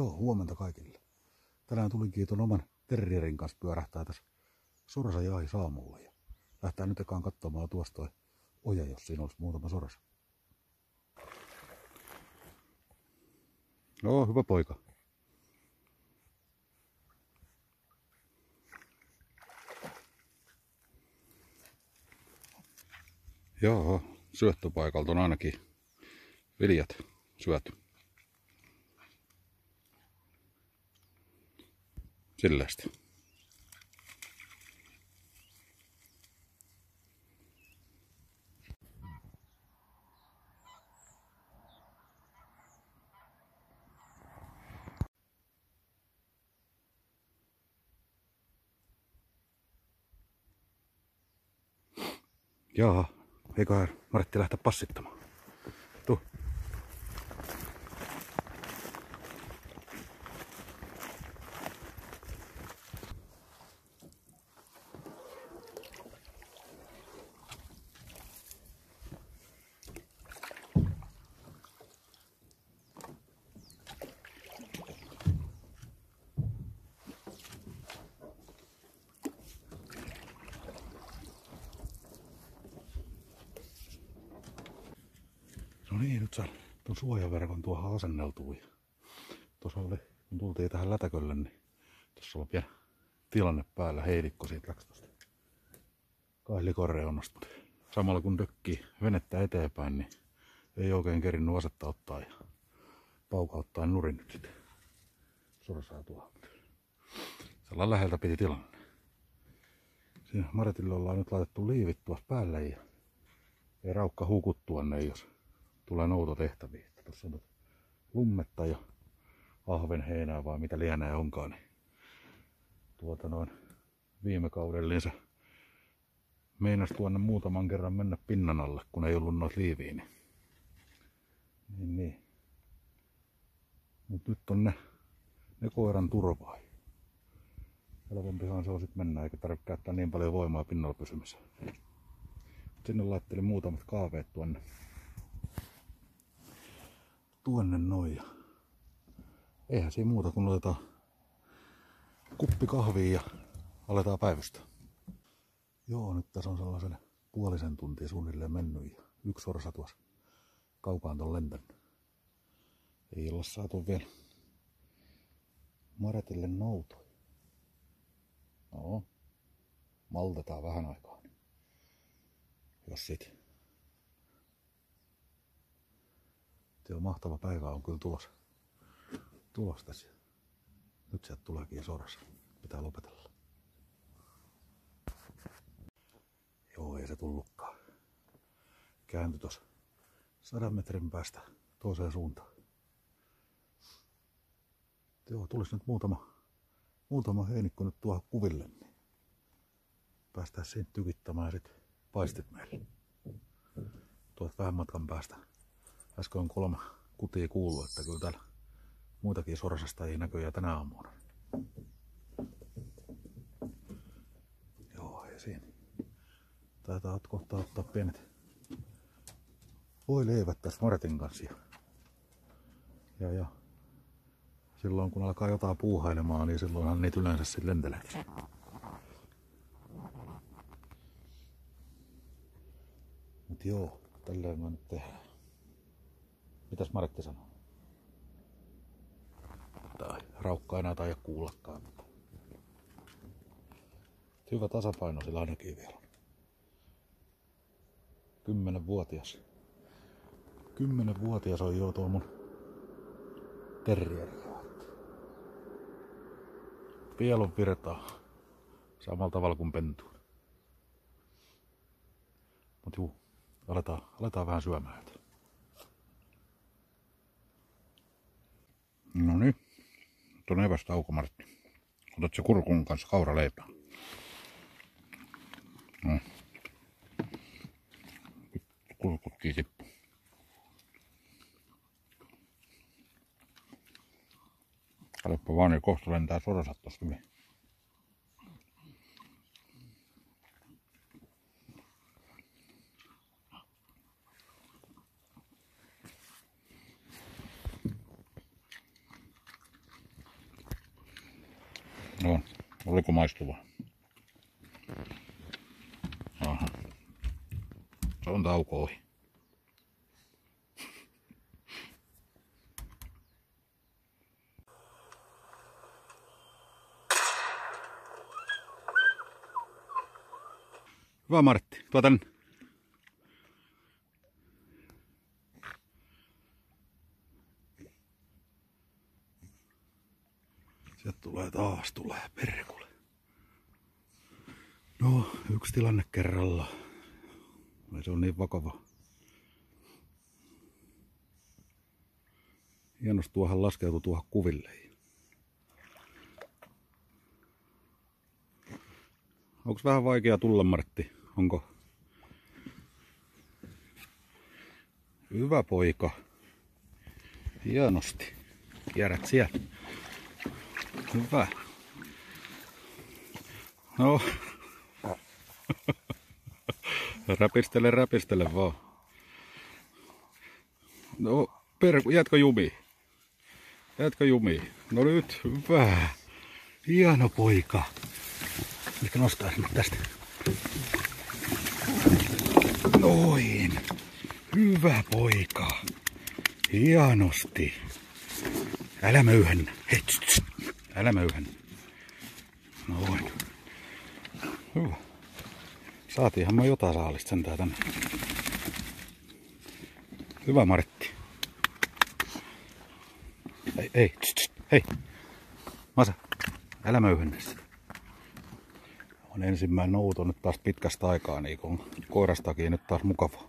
Huomenta kaikille. Tänään tulinkin tuon oman terrierin kanssa pyörähtää tässä Sorsa jahi saamulla. Ja lähtää nyt ekaan katsomaan tuosta toi oja, jos siinä olisi muutama sorsa. Joo, hyvä poika. Joo, syöttöpaikalta on ainakin viljat syöty. Sillestä. Jaa, eiköhän Martti lähteä passittamaan. No niin, nyt saan tuon suojaverkon tuohon asenneltua. Tuossa oli, kun tultiin tähän lätäkölle, niin tuossa on pieni tilanne päällä. Heidikko siitä läksi tuosta kaihlikorreunasta. Samalla kun dökkii venettä eteenpäin, niin ei oikein kerinnyt asetta ottaa ja paukauttaa nurin nyt sitten. Sorsaa tuohon. Sellainen läheltä piti tilanne. Siinä Maretille ollaan nyt laitettu liivit tuossa päälle ja ei raukka hukuttua ne, jos tulee noutotehtäviä. Tuossa on lummetta ja ahvenheinää vai mitä lienee onkaan. Niin tuota noin viime kaudella se meinas tuonne muutaman kerran mennä pinnan alle, kun ei ollut noita liiviä. Niin, niin, niin. Mut nyt on ne, ne koiran turvaa. Helpompihan se on sitten mennä, eikä tarvitse käyttää niin paljon voimaa pinnalla pysymiseen. Sinne laittelin muutamat kaaveet tuonne tuonne noin. Eihän siinä muuta kuin otetaan kuppi kahvia ja aletaan päivystä. Joo, nyt tässä on sellaisen puolisen tuntia suunnilleen mennyt ja yksi orsa tuossa kaukaan ton lentänyt. Ei olla saatu vielä Maretille nouto. No, maltetaan vähän aikaa. Jos sit Joo, mahtava päivä on kyllä tulos, tulos tässä. Nyt sieltä tuleekin sorsa. Pitää lopetella. Joo, ei se tullutkaan. Kääntyi tuossa sadan metrin päästä toiseen suuntaan. Joo, tulisi nyt muutama, muutama heinikko nyt tuohon kuville, niin päästään siinä tykittämään sitten paistit meille. Tuot vähän matkan päästä äsken on kolme kutia kuullut, että kyllä täällä muitakin sorsasta ei näköjään tänä aamuna. Joo, ja siinä. Taitaa kohta ottaa pienet voi leivät tässä Martin kanssa. Ja, ja silloin kun alkaa jotain puuhailemaan, niin silloinhan niitä yleensä sitten lentelee. Mut joo, tälleen mä nyt tehdään. Mitäs Maretti sanoo? Tai raukka enää tai kuullakaan. Hyvä tasapaino sillä ainakin vielä. Kymmenenvuotias. Kymmenenvuotias on jo tuo mun terrieri. Pielon virtaa. Samalla tavalla kuin pentu. Mut juu, aletaan, aletaan vähän syömään. No niin. On evästä auko, Martti. Otat se kurkun kanssa kauraleipää. No. Kurkutkin tippu. Katsoppa vaan, niin kohta lentää sorasat tosta hyvin. No, oliko maistuva? Aha. Se on tauko ohi. Hyvä Martti, tuo tänne. Sieltä tulee tulee perkule. No, yksi tilanne kerralla. Se on niin vakava. Hienosti tuohan laskeutui tuohon kuville. Onko vähän vaikea tulla, Martti? Onko? Hyvä poika. Hienosti. Kierrät siellä. Hyvä. No. räpistele, räpistele vaan. No, perku, jätkö jumi? Jätkö jumi? No nyt, hyvä. Hieno poika. Ehkä nostaisin nyt tästä. Noin. Hyvä poika. Hienosti. Älä möyhennä. Hei. Älä möyhennä. Noin. Hyvä. Saatiinhan me jotain saalista sentään tänne. Hyvä Martti. Ei, ei, tst, tst. hei. Masa, älä möyhennä. On ensimmäinen nouto nyt taas pitkästä aikaa, niin kun koirastakin nyt taas mukava.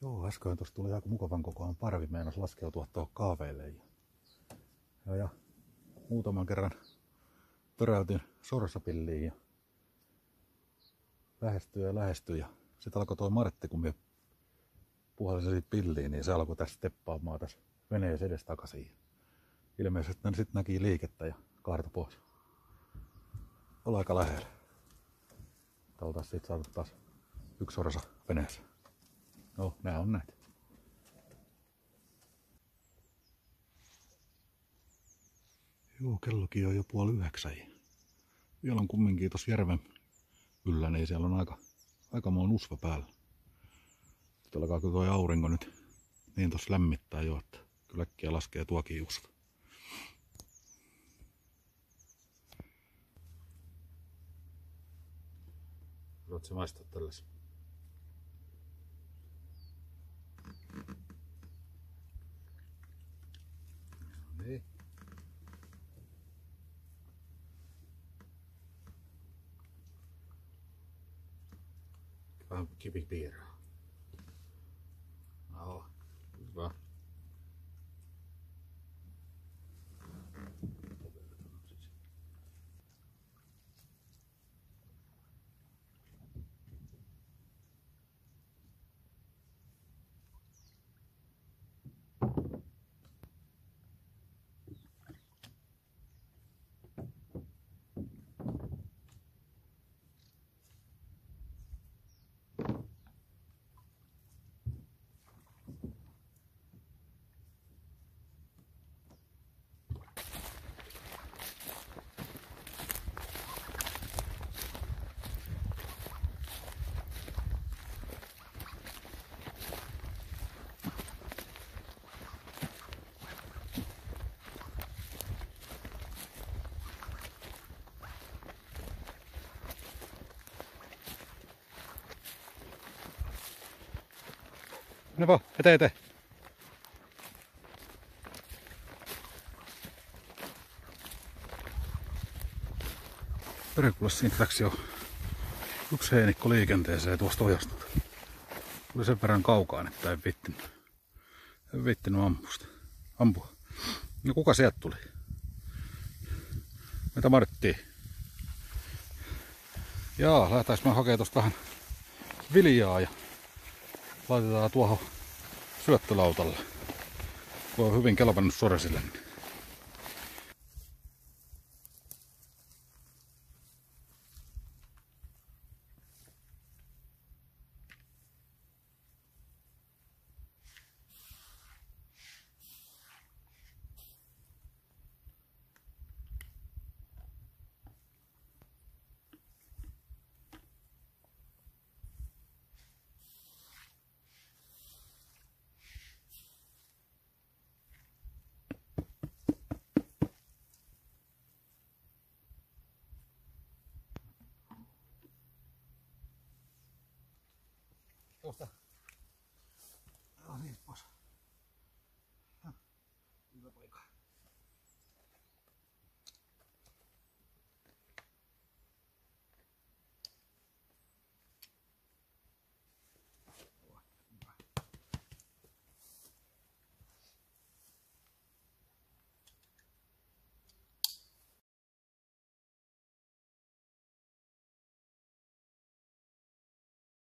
Joo, äsken tuossa tuli aika mukavan kokoinen parvi, meinas laskeutua tuohon kaaveille. Ja, ja, ja muutaman kerran töräytin sorsapilliin ja lähestyi ja lähestyi. Ja sitten alkoi tuo Martti, kun me puhalsin siitä pilliin, niin se alkoi tässä steppaamaan tässä veneessä edes takaisin. Ilmeisesti ne sitten näki liikettä ja kaarta pois. Ollaan aika lähellä. Oltaisiin sitten saatu taas yksi sorsa veneessä. No, nää on näitä. Joo, kellokin on jo puoli yhdeksän. Vielä on kumminkin tuossa järven yllä, niin siellä on aika, aika muun usva päällä. Sitten alkaa tuo aurinko nyt niin tuossa lämmittää jo, että kylläkkiä laskee tuokin usva. Haluatko maistaa tällaisen? Vähän kivipiiraa. No, hyvä. Ne vaan, eteen eteen. Perekulle siitä läksi jo yksi heinikko liikenteeseen tuosta ojasta. Tuli sen verran kaukaan, että en vittinyt. En vittinyt ampusta. Ampua. No kuka sieltä tuli? Mitä Martti? Jaa, lähdetäänkö me hakemaan tosta vähän viljaa ja laitetaan tuohon syöttölautalle, kun on hyvin kelvannut soresille. Tuosta. No niin, pois.